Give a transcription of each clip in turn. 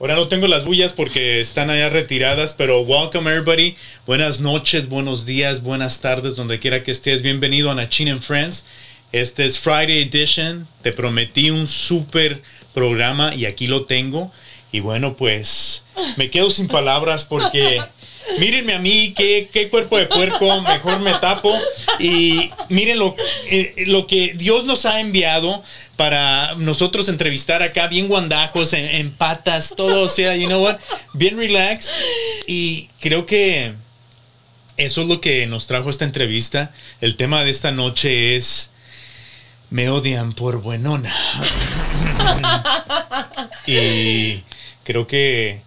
Ahora no tengo las bullas porque están allá retiradas, pero welcome everybody. Buenas noches, buenos días, buenas tardes, donde quiera que estés. Bienvenido a Nachin and Friends. Este es Friday Edition. Te prometí un super programa y aquí lo tengo. Y bueno, pues me quedo sin palabras porque mírenme a mí, qué, qué cuerpo de puerco, mejor me tapo. Y miren lo, eh, lo que Dios nos ha enviado para nosotros entrevistar acá bien guandajos, en, patas, todo, o sea, you know what, bien relax. Y creo que eso es lo que nos trajo esta entrevista. El tema de esta noche es me odian por buenona. y creo que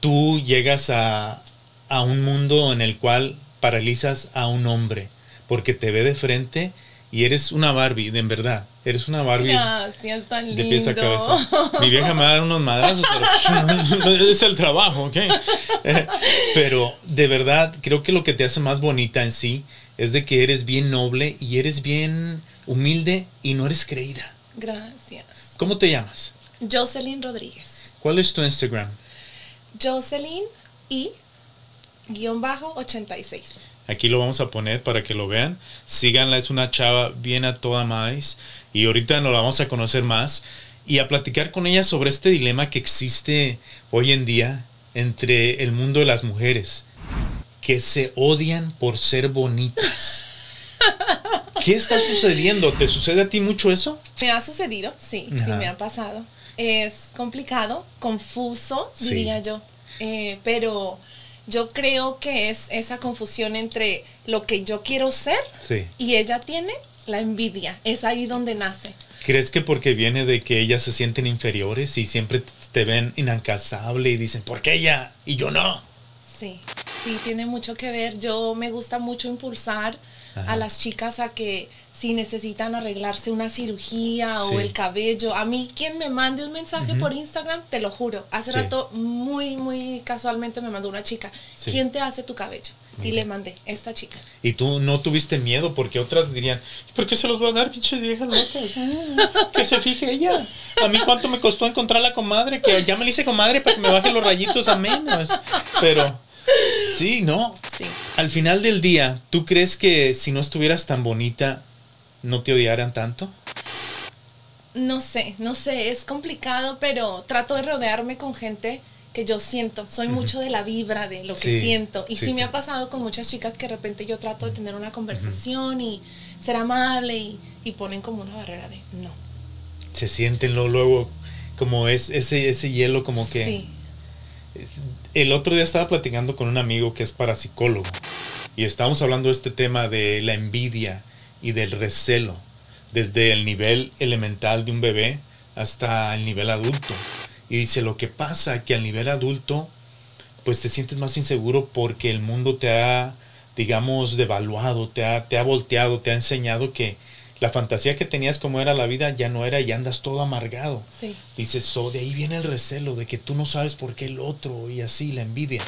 tú llegas a, a un mundo en el cual paralizas a un hombre porque te ve de frente y eres una Barbie, de en verdad. Eres una Barbie. Gracias, tan lindo. De pies a cabeza. Mi vieja me va a dar unos madrazos, pero es el trabajo, ¿ok? Pero de verdad, creo que lo que te hace más bonita en sí es de que eres bien noble y eres bien humilde y no eres creída. Gracias. ¿Cómo te llamas? Jocelyn Rodríguez. ¿Cuál es tu Instagram? Jocelyn y guion bajo 86. Aquí lo vamos a poner para que lo vean. Síganla, es una chava bien a toda más. Y ahorita nos la vamos a conocer más y a platicar con ella sobre este dilema que existe hoy en día entre el mundo de las mujeres, que se odian por ser bonitas. ¿Qué está sucediendo? ¿Te sucede a ti mucho eso? Me ha sucedido, sí, sí me ha pasado. Es complicado, confuso, diría yo. Eh, pero yo creo que es esa confusión entre lo que yo quiero ser y ella tiene la envidia. Es ahí donde nace. ¿Crees que porque viene de que ellas se sienten inferiores y siempre te ven inalcanzable y dicen, ¿por qué ella y yo no? Sí, sí, tiene mucho que ver. Yo me gusta mucho impulsar a las chicas a que si necesitan arreglarse una cirugía o el cabello, a mí quien me mande un mensaje por Instagram, te lo juro, hace rato muy, muy casualmente me mandó una chica, ¿quién te hace tu cabello? Y le mandé, esta chica. Y tú no tuviste miedo porque otras dirían, ¿por qué se los va a dar, pinche vieja locas? que se fije ella. A mí cuánto me costó encontrar la comadre, que ya me la hice comadre para que me bajen los rayitos a menos. Pero sí, ¿no? Sí. Al final del día, ¿tú crees que si no estuvieras tan bonita, no te odiaran tanto? No sé, no sé, es complicado, pero trato de rodearme con gente que yo siento. Soy mucho de la vibra, de lo que siento. Y sí, me ha pasado con muchas chicas que de repente yo trato de tener una conversación y ser amable y, ponen como una barrera de no. Se sienten luego como es ese, ese hielo como que... Sí. El otro día estaba platicando con un amigo que es parapsicólogo y estábamos hablando de este tema de la envidia y del recelo, desde el nivel elemental de un bebé hasta el nivel adulto. Y dice, lo que pasa que al nivel adulto, pues te sientes más inseguro porque el mundo te ha, digamos, devaluado, te ha, te ha volteado, te ha enseñado que la fantasía que tenías como era la vida ya no era y andas todo amargado. Sí. Dice, so, de ahí viene el recelo, de que tú no sabes por qué el otro y así, la envidia.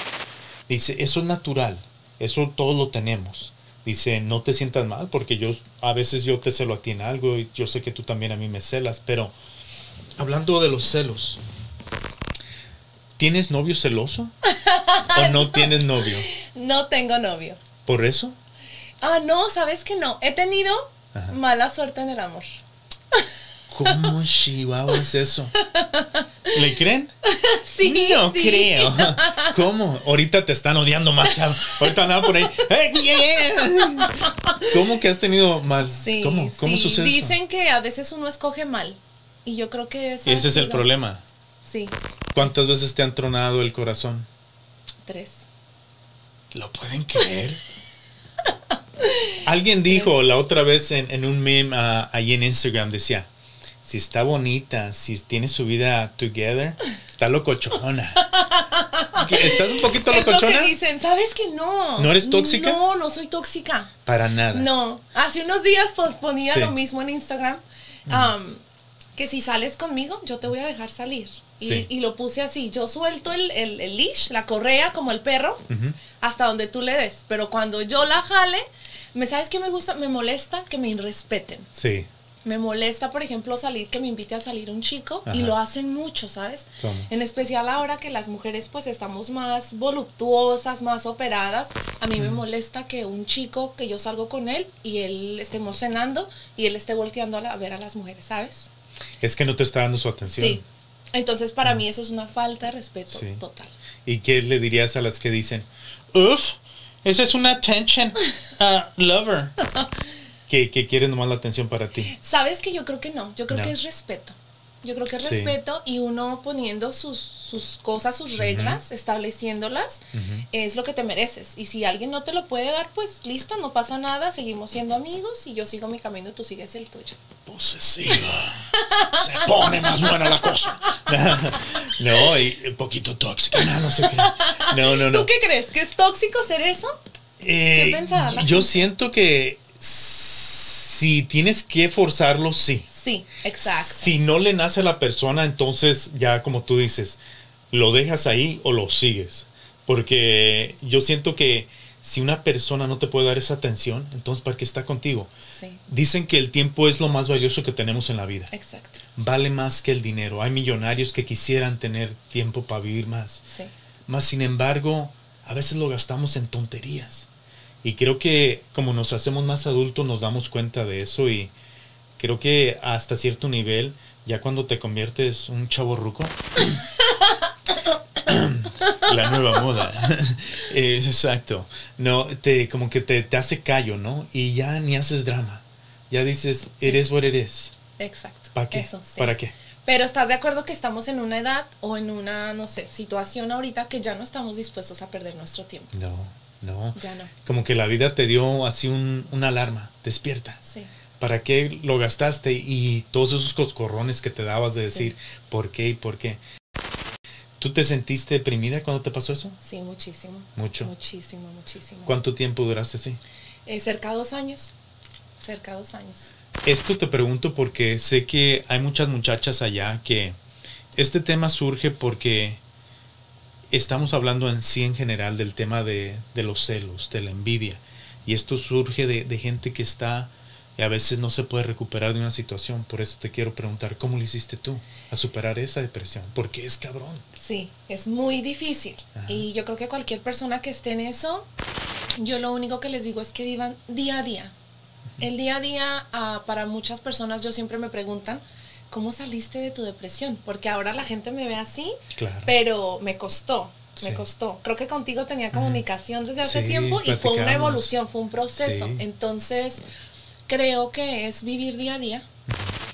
Dice, eso es natural, eso todos lo tenemos. Dice, no te sientas mal porque yo a veces yo te celo a ti en algo y yo sé que tú también a mí me celas, pero hablando de los celos, ¿Tienes novio celoso? ¿O no tienes novio? No tengo novio. ¿Por eso? Ah, no, sabes que no. He tenido mala suerte en el amor. ¿Cómo chihuahua es eso? ¿Le creen? Sí. No creo. ¿Cómo? Ahorita te están odiando más. Ahorita nada por ahí. ¿Cómo que has tenido más? Sí, ¿Cómo? ¿Cómo sucede Dicen que a veces uno escoge mal. Y yo creo que ese es el problema. Sí. ¿Cuántas veces te han tronado el corazón? Tres. ¿Lo pueden creer? Alguien dijo la otra vez en, un meme uh, ahí en Instagram, decía, si está bonita, si tiene su vida together, está locochona. ¿Estás un poquito locochona? Es que dicen, ¿sabes que no? ¿No eres tóxica? No, no soy tóxica. Para nada. No. Hace unos días pues, ponía lo mismo en Instagram. Um, que si sales conmigo, yo te voy a dejar salir. Y, lo puse así, yo suelto el, el, leash, la correa, como el perro, hasta donde tú le des. Pero cuando yo la jale, ¿me sabes qué me gusta? Me molesta que me irrespeten. Sí. Me molesta, por ejemplo, salir, que me invite a salir un chico y lo hacen mucho, ¿sabes? En especial ahora que las mujeres pues estamos más voluptuosas, más operadas. A mí me molesta que un chico, que yo salgo con él y él estemos cenando y él esté volteando a, ver a las mujeres, ¿sabes? Es que no te está dando su atención. Sí. Entonces para mí eso es una falta de respeto total. ¿Y qué le dirías a las que dicen, uff, esa es una attention uh, lover? que, que quiere nomás la atención para ti. Sabes que yo creo que no, yo creo que es respeto. Yo creo que es respeto y uno poniendo sus, sus cosas, sus reglas, estableciéndolas, es lo que te mereces. Y si alguien no te lo puede dar, pues listo, no pasa nada, seguimos siendo amigos y yo sigo mi camino, tú sigues el tuyo. Posesiva. Se pone más buena la cosa. no, y un poquito tóxica. No, no sé qué. No, no, no. ¿Tú qué crees? ¿Que es tóxico ser eso? ¿Qué eh, Yo siento que si tienes que forzarlo, sí. Sí, exacto. Si no le nace a la persona, entonces ya como tú dices, lo dejas ahí o lo sigues. Porque yo siento que si una persona no te puede dar esa atención, entonces ¿para qué está contigo? Sí. Dicen que el tiempo es lo más valioso que tenemos en la vida. Exacto. Vale más que el dinero. Hay millonarios que quisieran tener tiempo para vivir más. Sí. Más sin embargo, a veces lo gastamos en tonterías. Y creo que como nos hacemos más adultos nos damos cuenta de eso y creo que hasta cierto nivel, ya cuando te conviertes un chavo ruco, la nueva moda, es exacto, no, te, como que te, hace callo, ¿no? Y ya ni haces drama, ya dices, eres what eres. Exacto. ¿Para qué? ¿Para qué? Pero estás de acuerdo que estamos en una edad o en una, no sé, situación ahorita que ya no estamos dispuestos a perder nuestro tiempo. No. No. Ya no. Como que la vida te dio así un, una alarma. Despierta. Sí. ¿Para qué lo gastaste? Y todos esos coscorrones que te dabas de decir por qué y por qué. ¿Tú te sentiste deprimida cuando te pasó eso? Sí, muchísimo. Mucho. Muchísimo, muchísimo. ¿Cuánto tiempo duraste así? Eh, cerca de dos años. Cerca de dos años. Esto te pregunto porque sé que hay muchas muchachas allá que este tema surge porque estamos hablando en sí en general del tema de, los celos, de la envidia. Y esto surge de, gente que está y a veces no se puede recuperar de una situación. Por eso te quiero preguntar, ¿cómo lo hiciste tú a superar esa depresión? Porque es cabrón. Sí, es muy difícil. Y yo creo que cualquier persona que esté en eso, yo lo único que les digo es que vivan día a día. El día a día, ah, para muchas personas, yo siempre me preguntan, ¿cómo saliste de tu depresión? Porque ahora la gente me ve así, pero me costó, me costó. Creo que contigo tenía comunicación desde hace tiempo y fue una evolución, fue un proceso. Entonces, creo que es vivir día a día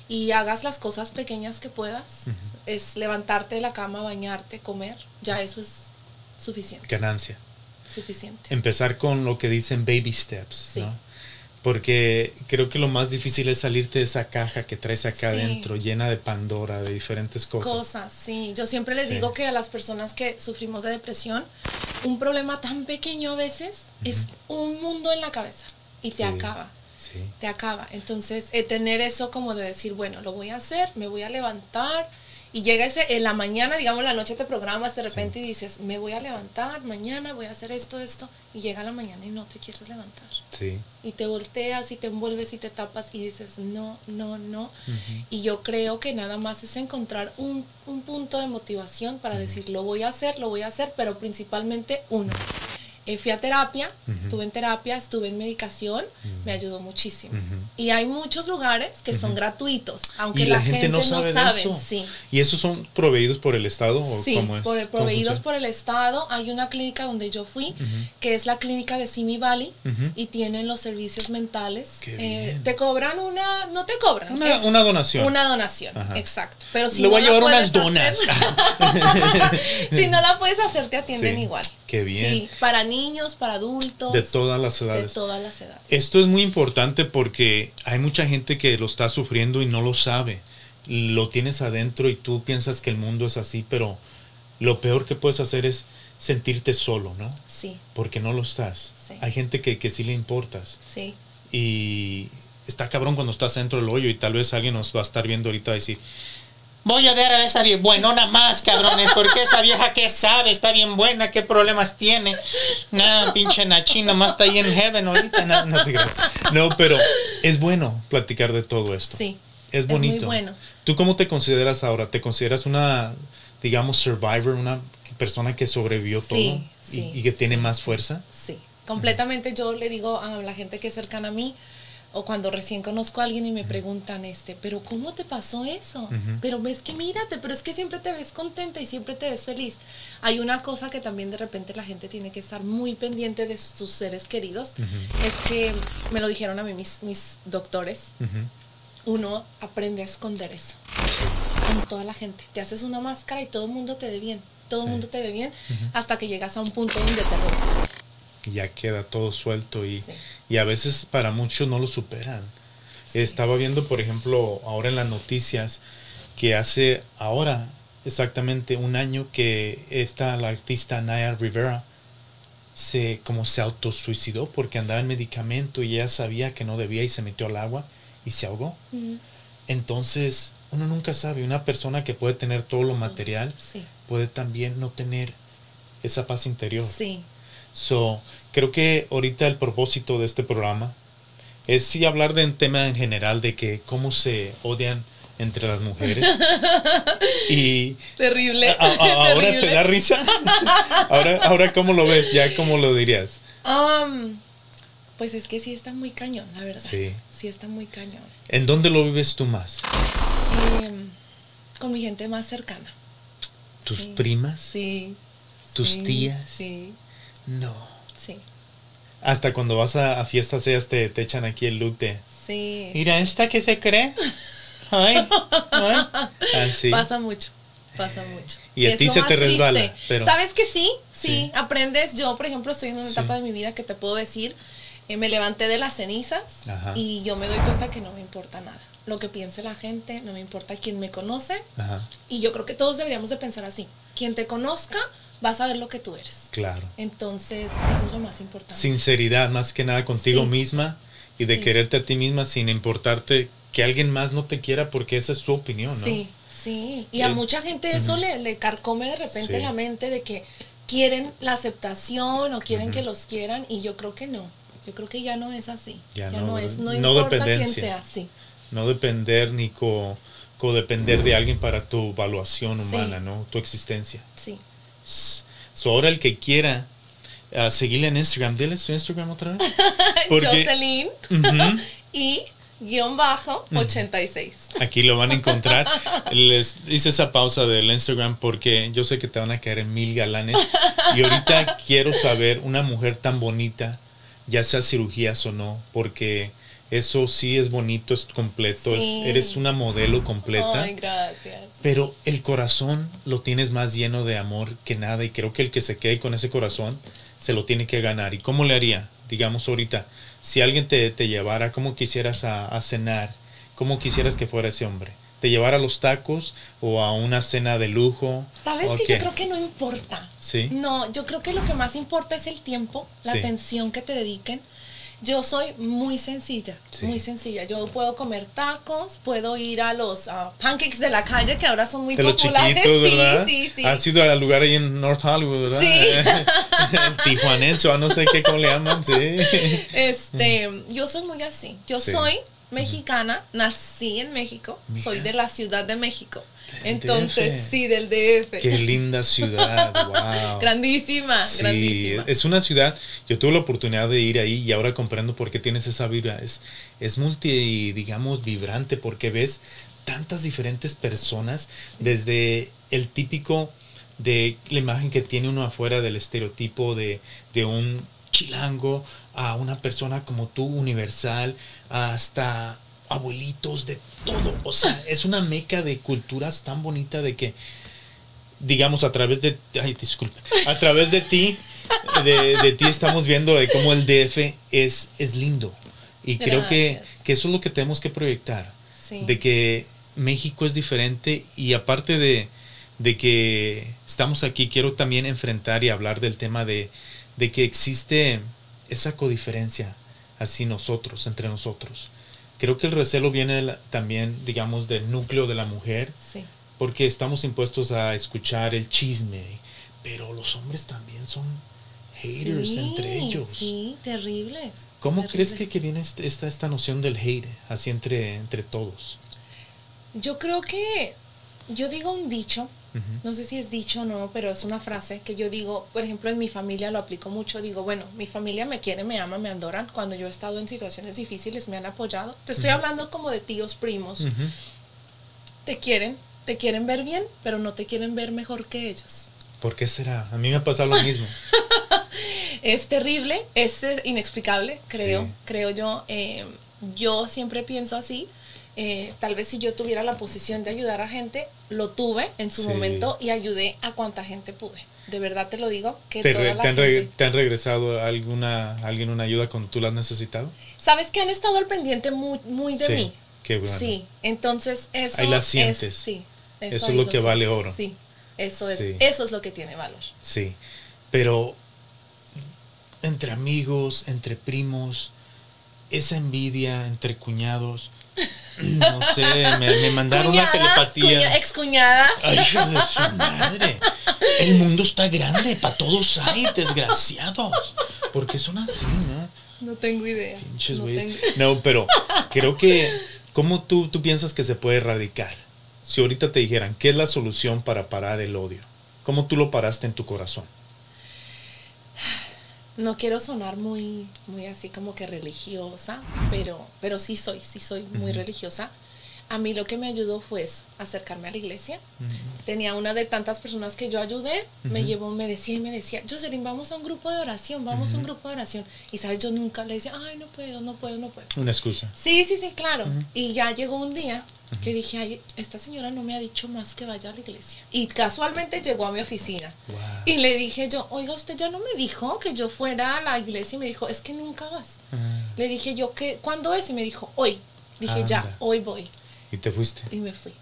y hagas las cosas pequeñas que puedas. Es levantarte de la cama, bañarte, comer, ya eso es suficiente. Ganancia. Suficiente. Empezar con lo que dicen baby steps, ¿no? Porque creo que lo más difícil es salirte de esa caja que traes acá adentro, llena de Pandora, de diferentes cosas. Cosas, sí. Yo siempre les digo que a las personas que sufrimos de depresión, un problema tan pequeño a veces es un mundo en la cabeza y te acaba. Sí. Te acaba. Entonces, eh, tener eso como de decir, bueno, lo voy a hacer, me voy a levantar, y llega ese, en la mañana, digamos, la noche te programas de repente y dices, me voy a levantar, mañana voy a hacer esto, esto, y llega la mañana y no te quieres levantar. Sí. Y te volteas y te envuelves y te tapas y dices, no, no, no. Y yo creo que nada más es encontrar un, punto de motivación para decir, lo voy a hacer, lo voy a hacer, pero principalmente uno. Eh, fui a terapia, estuve en terapia, estuve en medicación, me ayudó muchísimo. Y hay muchos lugares que son gratuitos, aunque la, gente, no sabe, eso. ¿Y esos son proveídos por el Estado? ¿o sí, por, proveídos por el Estado. Hay una clínica donde yo fui, que es la clínica de Simi Valley, y tienen los servicios mentales. Eh, te cobran una, no te cobran. Una, donación. Una donación, exacto. Pero si Le voy a llevar unas donas. si no la puedes hacer, te atienden igual. Qué bien. Sí, para niños, para adultos. De todas las edades. De todas las edades. Esto es muy importante porque hay mucha gente que lo está sufriendo y no lo sabe. Lo tienes adentro y tú piensas que el mundo es así, pero lo peor que puedes hacer es sentirte solo, ¿no? Sí. Porque no lo estás. Hay gente que, que sí le importas. Sí. Y está cabrón cuando estás dentro del hoyo y tal vez alguien nos va a estar viendo ahorita y decir, Voy a dar a esa buenona más, cabrones, porque esa vieja que sabe, está bien buena, qué problemas tiene. No, pinche Nachi, más está ahí en heaven ahorita. No, no, pero es bueno platicar de todo esto. Sí. Es bonito. Es muy bueno. ¿Tú cómo te consideras ahora? ¿Te consideras una, digamos, survivor, una persona que sobrevivió todo y, sí, y que tiene sí, más fuerza? Sí, completamente yo le digo a la gente que es cercana a mí o cuando recién conozco a alguien y me preguntan este, pero ¿cómo te pasó eso? Pero ves que mírate, pero es que siempre te ves contenta y siempre te ves feliz. Hay una cosa que también de repente la gente tiene que estar muy pendiente de sus seres queridos, es que me lo dijeron a mí mis, mis doctores, uno aprende a esconder eso con toda la gente. Te haces una máscara y todo el mundo te ve bien, todo el Sí. mundo te ve bien hasta que llegas a un punto donde te rompes. Ya queda todo suelto y, Sí. y a veces para muchos no lo superan. Sí. Estaba viendo, por ejemplo, ahora en las noticias que hace ahora exactamente un año que esta la artista Naya Rivera se como se autosuicidó porque andaba en medicamento y ella sabía que no debía y se metió al agua y se ahogó. Entonces, uno nunca sabe, una persona que puede tener todo lo material Sí, puede también no tener esa paz interior. sí, So, creo que ahorita el propósito de este programa es sí hablar de un tema en general de que cómo se odian entre las mujeres. y terrible. a- a- ahora te da risa. ahora, ahora cómo lo ves, ya cómo lo dirías. Um, pues es que sí está muy cañón, la verdad. Sí. Sí está muy cañón. ¿En dónde lo vives tú más? Em, con mi gente más cercana. ¿Tus Sí. primas? Sí. ¿Tus sí, tías? Sí, No. sí, Hasta cuando vas a, a fiestas ellas te, te echan aquí el look de sí. Mira, esta que se cree. Ay, ay. Así. Pasa mucho, pasa mucho. Y a es ti se te resbala, pero- ¿Sabes que sí? sí? Sí. aprendes. Yo, por ejemplo, estoy en una Sí. etapa de mi vida que te puedo decir, eh, me levanté de las cenizas Ajá. y yo me doy cuenta que no me importa nada. Lo que piense la gente, no me importa quién me conoce. Ajá, Y yo creo que todos deberíamos de pensar así. Quien te conozca va a saber lo que tú eres. claro. Entonces, eso es lo más importante. Sinceridad, más que nada contigo Sí. misma y de Sí. quererte a ti misma sin importarte que alguien más no te quiera porque esa es su opinión, ¿no? Sí, sí. Y a Eh, mucha gente eso le, le carcome de repente Sí. la mente de que quieren la aceptación o quieren que los quieran y yo creo que no. Yo creo que ya no es así. Ya Ya, no, no, es, no, no importa quién sea, sí. No depender ni co, codepender de alguien para tu evaluación Sí. humana, ¿no? Tu existencia. Sí. So, ahora el que quiera ah, seguirle en Instagram, dile su Instagram otra vez. Porque- Jocelyn y guion bajo 86. Aquí lo van a encontrar. Les hice esa pausa del Instagram porque yo sé que te van a caer en mil galanes. Y ahorita quiero saber una mujer tan bonita, ya sea cirugías o no, porque eso sí es bonito, es completo, es- eres una modelo completa. Ay, gracias. Pero el corazón lo tienes más lleno de amor que nada y creo que el que se quede con ese corazón se lo tiene que ganar. ¿Y cómo le haría? Digamos ahorita, si alguien te, te llevara, ¿cómo quisieras a, a cenar? ¿Cómo quisieras que fuera ese hombre? ¿Te llevara a los tacos o a una cena de lujo? ¿Sabes ¿O que qué? yo creo que no importa? Sí. No, yo creo que lo que más importa es el tiempo, la Sí. atención que te dediquen. Yo soy muy sencilla, Sí. muy sencilla. Yo puedo comer tacos, puedo ir a los ah, pancakes de la calle que ahora son muy De los populares. chiquitos, ¿verdad? Sí, sí, sí. Has ido al lugar ahí en North Hollywood, ¿verdad? Sí. El Tijuanense no sé qué, cómo le llaman, sí. Este, yo soy muy así. Yo Sí. soy mexicana, nací en México, soy de la Ciudad de México. Entonces, DF. sí, del DF. Qué linda ciudad, wow. Grandísima, Sí, grandísima. es una ciudad, yo tuve la oportunidad de ir ahí y ahora comprendo por qué tienes esa vibra. Es, es multi, digamos, vibrante porque ves tantas diferentes personas, desde el típico de la imagen que tiene uno afuera del estereotipo de, de un chilango a una persona como tú, universal, hasta abuelitos de todo. O sea, es una meca de culturas tan bonita de que digamos, a través de, ay, disculpe, a través de ti, de, de ti estamos viendo de cómo el DF es, es lindo. Y creo que, que eso es lo que tenemos que proyectar, Sí. de que México es diferente y aparte de, de que estamos aquí, quiero también enfrentar y hablar del tema de, de que existe esa codiferencia así nosotros, entre nosotros. Creo que el recelo viene la- también, digamos, del núcleo de la mujer, Sí. porque estamos impuestos a escuchar el chisme, pero los hombres también son haters entre ellos. Sí, terribles. ¿Cómo crees que, que viene este, esta, esta noción del hate así entre, entre todos? Yo creo que yo digo un dicho, no sé si es dicho o no, pero es una frase que yo digo, por ejemplo, en mi familia lo aplico mucho, digo, bueno, mi familia me quiere, me ama, me adoran, cuando yo he estado en situaciones difíciles me han apoyado. Te estoy hablando como de tíos primos. Te quieren, te quieren ver bien, pero no te quieren ver mejor que ellos. ¿Por qué será? A mí me ha pasado lo mismo. es terrible, es inexplicable, creo, creo yo. Eh, yo siempre pienso así. Eh, tal vez si yo tuviera la posición de ayudar a gente, lo tuve en su momento y ayudé a cuanta gente pude. De verdad te lo digo. Que ¿Te, han, regresado alguna, alguien una ayuda cuando tú la has necesitado? Sabes que han estado al pendiente muy, muy de mí. Qué bueno. Sí, entonces eso. Ahí la sientes. sí, eso, es lo que vale oro. Sí, eso es, eso es lo que tiene valor. Sí, pero entre amigos, entre primos, esa envidia entre cuñados, no sé, me, mandaron una telepatía. excuñadas. Ay, de su madre. El mundo está grande, para todos hay, desgraciados. Porque son así, ¿no? No tengo idea. Pinches no, no, pero creo que, ¿cómo tú, tú piensas que se puede erradicar? Si ahorita te dijeran, ¿qué es la solución para parar el odio? ¿Cómo tú lo paraste en tu corazón? No quiero sonar muy, muy así como que religiosa, pero, pero sí soy, sí soy muy religiosa. A mí lo que me ayudó fue eso, acercarme a la iglesia. Tenía una de tantas personas que yo ayudé, me llevó, me decía y me decía, Jocelyn, vamos a un grupo de oración, vamos a un grupo de oración. Y sabes, yo nunca le decía, ay, no puedo, no puedo, no puedo. Una excusa. Sí, sí, sí, claro. Y ya llegó un día que dije, ay, esta señora no me ha dicho más que vaya a la iglesia. Y casualmente llegó a mi oficina. Y le dije yo, oiga, usted ya no me dijo que yo fuera a la iglesia y me dijo, es que nunca vas. Le dije yo, ¿qué, ¿cuándo es? Y me dijo, hoy. Dije, ya, hoy voy. ¿Y te fuiste? Y me fui.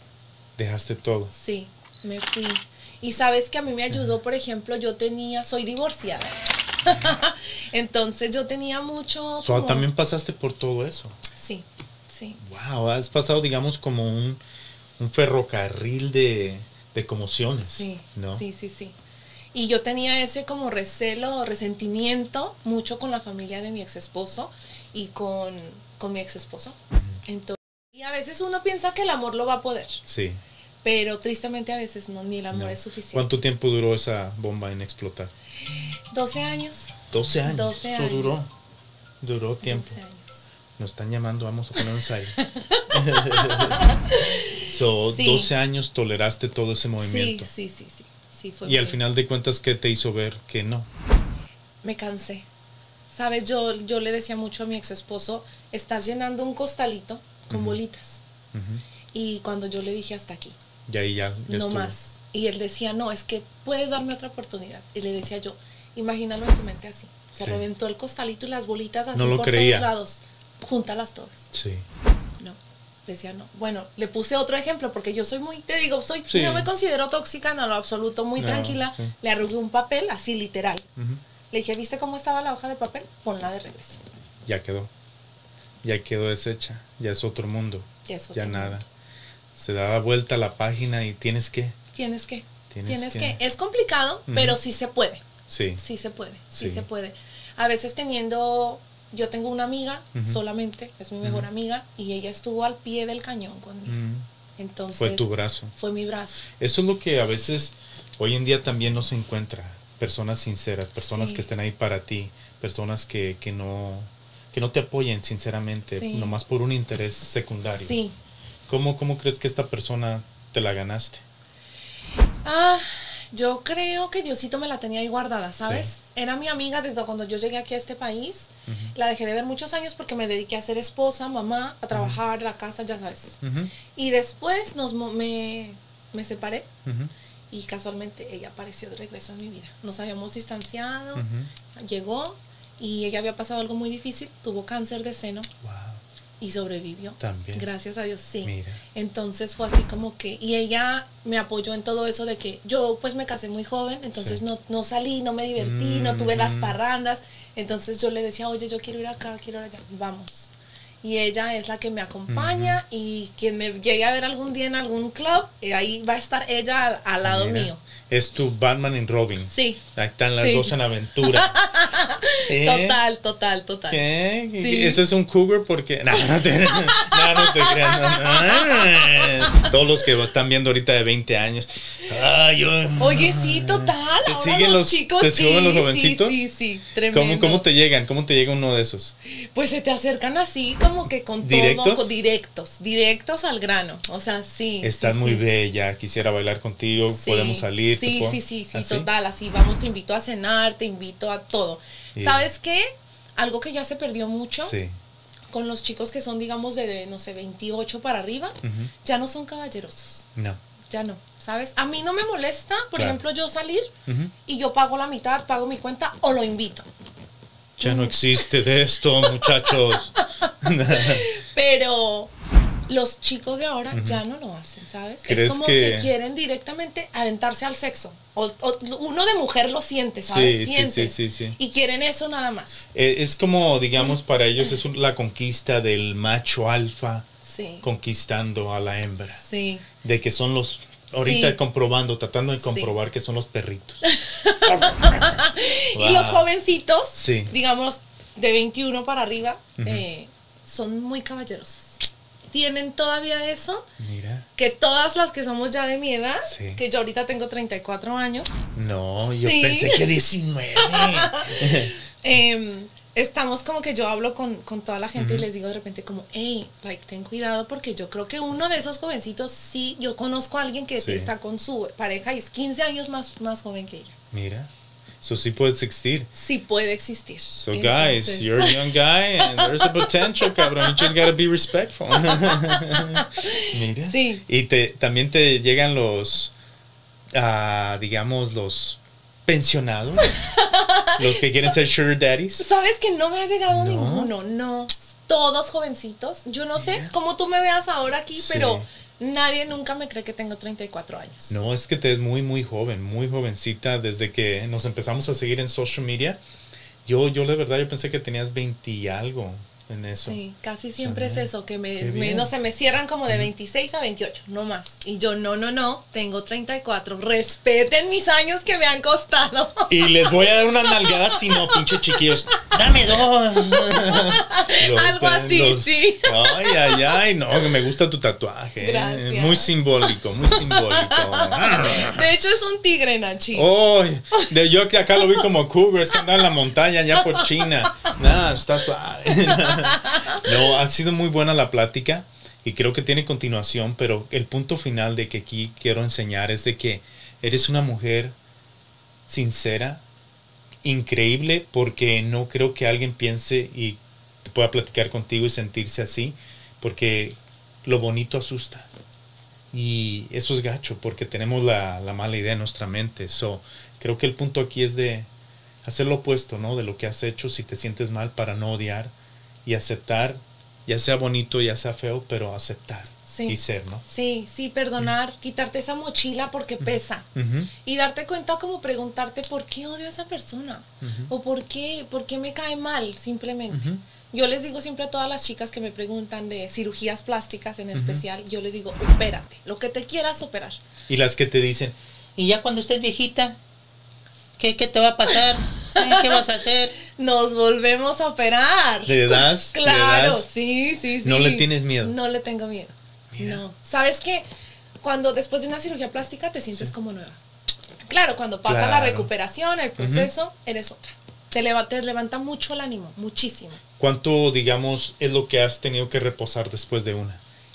¿Dejaste todo? Sí, me fui. Y sabes que a mí me ayudó, por ejemplo, yo tenía, soy divorciada. Entonces yo tenía mucho... ¿También pasaste por todo eso? Sí. Wow, has pasado, digamos, como un, ferrocarril de, de conmociones. Sí, ¿no? sí, sí, sí. Y yo tenía ese como recelo, resentimiento, mucho con la familia de mi ex esposo y con, mi ex esposo. Entonces, y a veces uno piensa que el amor lo va a poder. Sí. Pero tristemente a veces no, ni el amor es suficiente. ¿Cuánto tiempo duró esa bomba en explotar? 12 años. 12 años. 12 años. duró. Duró tiempo. 12 años. Nos están llamando, vamos a poner un ensayo. so, 12 años toleraste todo ese movimiento. Sí, sí, sí, sí. y al final de cuentas, ¿qué te hizo ver que no? Me cansé. Sabes, yo, yo le decía mucho a mi ex esposo, estás llenando un costalito con bolitas. Y cuando yo le dije hasta aquí. Y ahí ya. no más. Y él decía, no, es que puedes darme otra oportunidad. Y le decía yo, imagínalo en tu mente así. Se reventó el costalito y las bolitas así por todos lados júntalas todas. Sí. No, decía no. Bueno, le puse otro ejemplo porque yo soy muy, te digo, soy, no me considero tóxica en lo absoluto, muy tranquila. Le arrugué un papel así literal. Le dije, ¿viste cómo estaba la hoja de papel? Ponla de regreso. Ya quedó. Ya quedó deshecha. Ya es otro mundo. Ya, es otro ya nada. Se da vuelta la página y tienes que. Tienes que. Tienes, que. Es complicado, pero sí se puede. Sí. Sí se puede. sí se puede. A veces teniendo yo tengo una amiga solamente, es mi mejor amiga, y ella estuvo al pie del cañón conmigo. Entonces, fue tu brazo. Fue mi brazo. Eso es lo que a veces hoy en día también no se encuentra. Personas sinceras, personas que estén ahí para ti, personas que, que, no, que no te apoyen sinceramente, nomás por un interés secundario. Sí. ¿Cómo, ¿Cómo crees que esta persona te la ganaste? Ah, yo creo que Diosito me la tenía ahí guardada, ¿sabes? Era mi amiga desde cuando yo llegué aquí a este país. La dejé de ver muchos años porque me dediqué a ser esposa, mamá, a trabajar, la casa, ya sabes. Y después nos, me, me separé y casualmente ella apareció de regreso en mi vida. Nos habíamos distanciado, llegó y ella había pasado algo muy difícil, tuvo cáncer de seno. Wow y sobrevivió. También. Gracias a Dios, sí. Entonces fue así como que, y ella me apoyó en todo eso de que yo pues me casé muy joven, entonces no, no salí, no me divertí, no tuve las mm. parrandas, entonces yo le decía, oye, yo quiero ir acá, quiero ir allá, vamos. Y ella es la que me acompaña y quien me llegue a ver algún día en algún club, eh, ahí va a estar ella al, lado mío. es tu Batman y Robin. Sí. Ahí están las Sí. dos en aventura. Total, total, total. ¿Qué? Sí. ¿Eso es un cougar? Porque. No, no te, no, no te creas. no. Todos los que están viendo ahorita de 20 años. Yo. Oye, sí, total. ¿Te ahora siguen los, los- chicos, te sí, siguen los sí, jovencitos? Sí, sí, tremendo. ¿Cómo, ¿Cómo te llegan? ¿Cómo te llega uno de esos? Pues se te acercan así, como que con ¿Directos? todo, directos, directos al grano. O sea, sí. Estás sí, muy sí. bella, quisiera bailar contigo, Sí, podemos salir. Sí, sí, sí, sí, ¿Así? total, así vamos, te invito a cenar, te invito a todo. ¿Sabes qué? Algo que ya se perdió mucho Sí. con los chicos que son, digamos, de, no sé, 28 para arriba, ya no son caballerosos, No. ya no, ¿sabes? A mí no me molesta, por Claro. ejemplo, yo salir y yo pago la mitad, pago mi cuenta o lo invito. Ya no existe de esto, muchachos. Pero los chicos de ahora ya no lo hacen, ¿sabes? Es ¿Crees como que- que... quieren directamente aventarse al sexo. O, o uno de mujer lo siente, ¿sabes? Sí, Siente. sí, sí. Y quieren eso nada más. Eh, es como, digamos, para ellos es un- la conquista del macho alfa conquistando a la hembra. Sí. De que son los, ahorita Sí. comprobando, tratando de Sí. comprobar que son los perritos. Y los jovencitos, Sí. digamos, de 21 para arriba, eh, son muy caballerosos. Tienen todavía eso, Mira. que todas las que somos ya de mi edad, Sí. que yo ahorita tengo 34 años, No, yo Sí. pensé que 19. em, estamos como que yo hablo con, con toda la gente y les digo de repente como, hey, like, ten cuidado porque yo creo que uno de esos jovencitos, sí, yo conozco a alguien que Sí. está con su pareja y es 15 años más, más joven que ella. Mira. Eso sí puede existir. Sí puede existir. So guys, you're a young guy and there's a potential, cabrón. You just gotta be respectful. Mira. Sí. Y te, también te llegan los, ah, digamos, los pensionados. los que quieren ser sugar daddies. ¿Sabes que no me ha llegado ¿No? ninguno? No. Todos jovencitos. Yo no sé cómo tú me veas ahora aquí, Sí. pero nadie nunca me cree que tengo 34 años. No, es que te ves muy, muy joven, muy jovencita desde que nos empezamos a seguir en social media. Yo, yo de verdad, yo pensé que tenías 20 y algo en eso. Sí, casi siempre es eso, que me, no sé, me cierran como de 26 a 28, no más. Y yo, no, no, no, tengo 34. Respeten mis años que me han costado. Y les voy a dar una nalgada si no, pinche chiquillos. Dame dos. Los- Algo así, sí. Ay, ay, ay, no, que me gusta tu tatuaje. ¿eh? Gracias. Muy simbólico, muy simbólico. De hecho, es un tigre, Nachi. Ay, de yo que acá lo vi como cougar, es que andaba en la montaña allá por China. Nada, está suave. No, ha sido muy buena la plática y creo que tiene continuación, pero el punto final de que aquí quiero enseñar es de que eres una mujer sincera, increíble, porque no creo que alguien piense y pueda platicar contigo y sentirse así, porque lo bonito asusta. Y eso es gacho, porque tenemos la, la mala idea en nuestra mente. So, creo que el punto aquí es de hacer lo opuesto, ¿no? De lo que has hecho si te sientes mal para no odiar y aceptar, ya sea bonito, ya sea feo, pero aceptar Sí. y ser, ¿no? Sí, sí, perdonar, quitarte esa mochila porque pesa. Y darte cuenta como preguntarte por qué odio a esa persona o por qué, por qué me cae mal simplemente. Yo les digo siempre a todas las chicas que me preguntan de cirugías plásticas en especial, yo les digo, opérate, lo que te quieras operar. Y las que te dicen, Y ya cuando estés viejita, ¿qué, qué te va a pasar? ¿Qué vas a hacer? Nos volvemos a operar. ¿le das? ¿Le Claro, das? sí, sí, sí. ¿No le tienes miedo? No le tengo miedo. Mira. No. ¿Sabes qué? Cuando después de una cirugía plástica te sientes como nueva. Claro, cuando pasa la recuperación, el proceso, eres otra. Te levanta, te levanta mucho el ánimo, muchísimo. ¿Cuánto, digamos, es lo que has tenido que reposar después de una?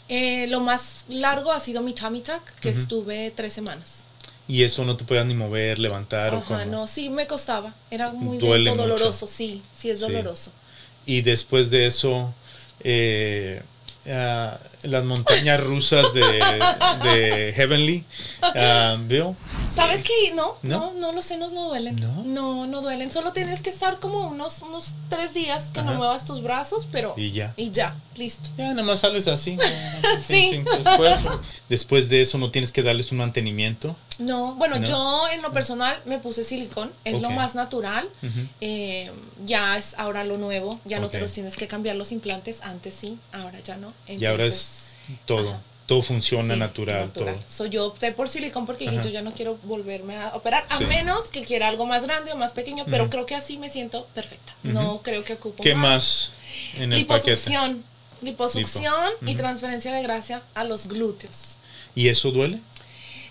Eh, lo más largo ha sido mi tummy tuck, que estuve tres semanas. Y eso no te puedes ni mover, levantar o como. no, sí, me costaba. Era muy Duele lento, mucho. doloroso, sí, sí es Sí. doloroso. Y después de eso, eh, ah, las montañas rusas de, de Heavenly, ah, Bill. ¿Sabes qué? No, ¿No? no, los senos no duelen. ¿No? no, no duelen. Solo tienes que estar como unos, unos tres días que Ajá. no muevas tus brazos, pero. Y ya. Y ya, listo. Ya, nada más sales así. Sí. después, después de eso, no tienes que darles un mantenimiento. No, bueno, ¿No? yo en lo personal me puse silicón, es lo más natural. Eh, ya es ahora lo nuevo, ya no te los tienes que cambiar los implantes, antes sí, ahora ya no. y ahora Entonces, es todo. ajá, todo funciona natural, todo. yo opté por silicón porque yo ya no quiero volverme a operar, a menos que quiera algo más grande o más pequeño, pero creo que así me siento perfecta. No creo que ocupo ¿Qué más, en el liposucción, Liposucción y transferencia de grasa a los glúteos. ¿Y eso duele?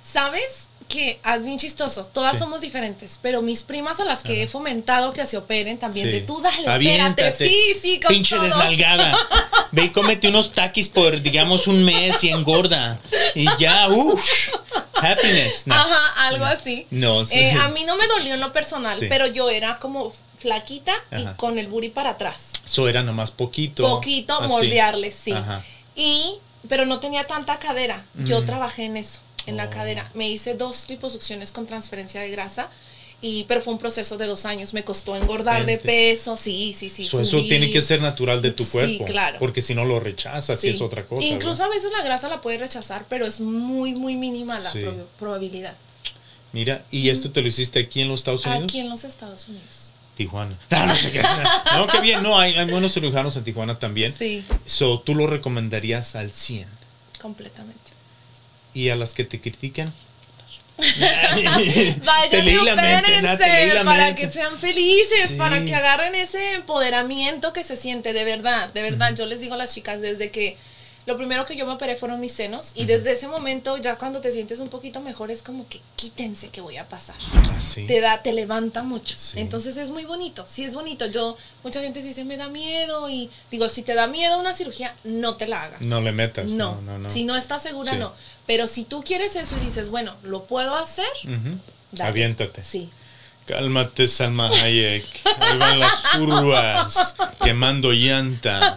¿Sabes? Que es bien chistoso, todas somos diferentes, pero mis primas a las que he fomentado que se operen también, de tú dale, espérate, sí, sí, con Pinche desnalgada. Ve y cómete unos taquis por, digamos, un mes y engorda. Y ya, uff, happiness. Ajá, algo así. No, eh, a mí no me dolió en lo personal, pero yo era como flaquita y con el booty para atrás. Eso era nomás poquito. Poquito, moldearle, sí. Y, pero no tenía tanta cadera. Yo trabajé en eso en la cadera. Me hice dos liposucciones con transferencia de grasa. Y, pero fue un proceso de dos años, me costó engordar de peso, sí, sí, sí. eso tiene que ser natural de tu cuerpo, sí, claro. porque si no lo rechazas, sí. es otra cosa. Incluso a veces la grasa la puedes rechazar, pero es muy, muy mínima la probabilidad. Mira, ¿y esto te lo hiciste aquí en los Estados Unidos? Aquí en los Estados Unidos. Tijuana. No, no sé qué. No, qué bien. No, hay, hay buenos cirujanos en Tijuana también. Sí. So, ¿Tú lo recomendarías al 100? Completamente y a las que te critican. Vayan te leí la mente, para que sean felices, para que agarren ese empoderamiento que se siente de verdad, de verdad. Yo les digo a las chicas desde que lo primero que yo me operé fueron mis senos y desde ese momento ya cuando te sientes un poquito mejor es como que quítense que voy a pasar. Ah, te da, te levanta mucho. Entonces es muy bonito, sí es bonito. Yo, mucha gente dice me da miedo y digo, si te da miedo una cirugía, no te la hagas. No le metas. No, si no estás segura, no. Pero si tú quieres eso y dices, bueno, lo puedo hacer, aviéntate. Sí. Cálmate, Salma Hayek. Ahí van las curvas, quemando llanta.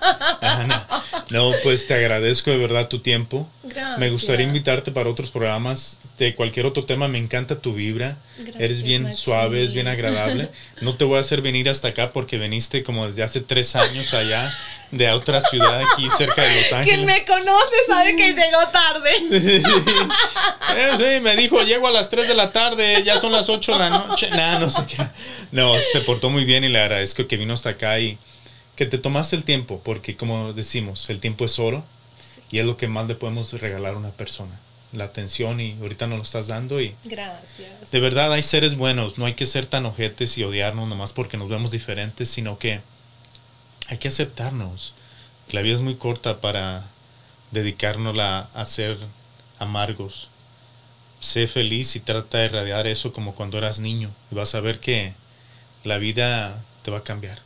no. pues te agradezco de verdad tu tiempo. Gracias. Me gustaría invitarte para otros programas de cualquier otro tema. Me encanta tu vibra. Eres bien suave, es bien agradable. No te voy a hacer venir hasta acá porque veniste como desde hace tres años allá de otra ciudad aquí cerca de Los Ángeles. Quien me conoce sabe que llegó tarde. Eh, sí, me dijo, llego a las 3 de la tarde, ya son las 8 de la noche. Nah, no sé qué. No, se portó muy bien y le agradezco que vino hasta acá y que te tomaste el tiempo, porque como decimos, el tiempo es oro y es lo que más le podemos regalar a una persona. La atención y ahorita nos lo estás dando y... Gracias. De verdad hay seres buenos, no hay que ser tan ojetes y odiarnos nomás porque nos vemos diferentes, sino que hay que aceptarnos. La vida es muy corta para dedicarnos a, ser amargos. Sé feliz y trata de irradiar eso como cuando eras niño. Y vas a ver que la vida te va a cambiar.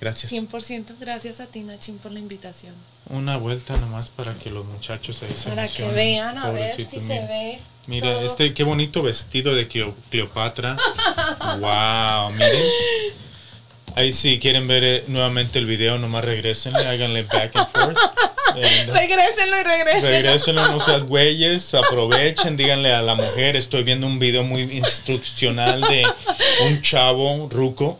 Gracias. 100% gracias a ti, Nachín, por la invitación. Una vuelta nomás para que los muchachos ahí se Para que vean, a ver si se ve. Mira, este, qué bonito vestido de Cleopatra. wow, miren. Ahí si quieren ver eh, nuevamente el video, nomás regresenle, háganle back and forth. regrésenlo y regresen. Regrésenlo, no seas güeyes, aprovechen, díganle a la mujer, estoy viendo un video muy instruccional de un chavo ruco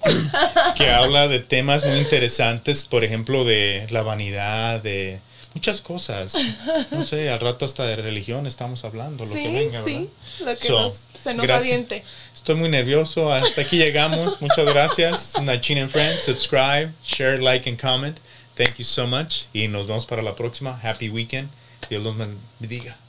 que habla de temas muy interesantes, por ejemplo, de la vanidad, de muchas cosas. No sé, al rato hasta de religión estamos hablando, lo que venga, ¿verdad? Sí, lo que nos, se nos aviente. Estoy muy nervioso. Hasta aquí llegamos. Muchas gracias. Nachin and Friends. Subscribe, share, like and comment. Thank you so much. Y nos vemos para la próxima. Happy weekend. Dios los bendiga.